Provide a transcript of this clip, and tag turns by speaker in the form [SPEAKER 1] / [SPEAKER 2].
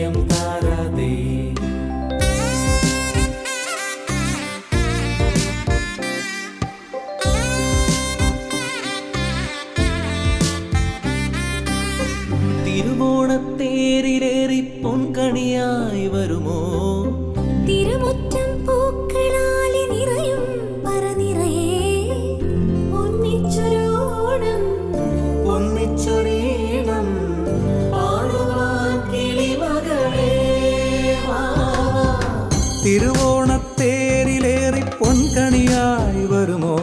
[SPEAKER 1] തകതീയം താരാതേ. തിരുവോണത്തേരിലേറി പൊൻകണിയായി വരുമോ?
[SPEAKER 2] തിരുവോണത്തേരിലേറി പൊൻകണിയായി വരുമോ?